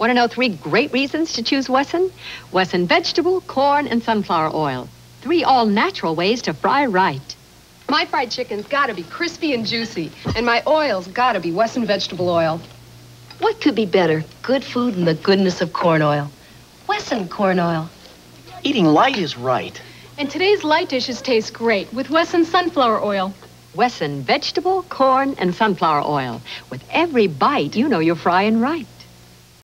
Want to know three great reasons to choose Wesson? Wesson vegetable, corn, and sunflower oil. Three all natural ways to fry right. My fried chicken's gotta be crispy and juicy, and my oil's gotta be Wesson vegetable oil. What could be better? Good food and the goodness of corn oil. Wesson corn oil. Eating light is right. And today's light dishes taste great with Wesson sunflower oil. Wesson vegetable, corn, and sunflower oil. With every bite, you know you're frying right.